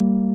you